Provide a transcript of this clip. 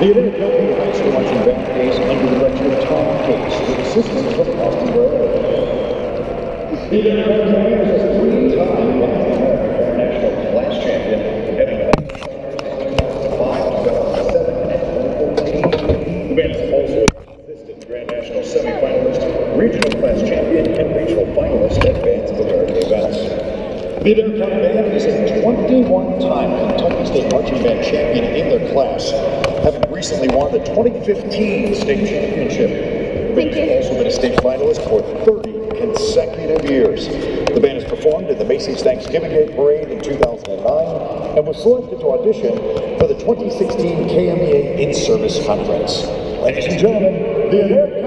The Adair County High School Marching Band is under the direction of Tom Case, with assistance from Austin Burrow. The Adair County is a three-time American national class champion and five, seven, and 14. The band is also a consistent Grand National semifinalist, regional class champion, and regional finalist at Bands of America events. The County Band is a 21-time Kentucky State Marching Band champion in their class, having recently won the 2015 state championship. The band has also been a state finalist for 30 consecutive years. The band has performed in the Macy's Thanksgiving Day Parade in 2009 and was selected to audition for the 2016 KMEA In-Service Conference. Ladies and gentlemen, the American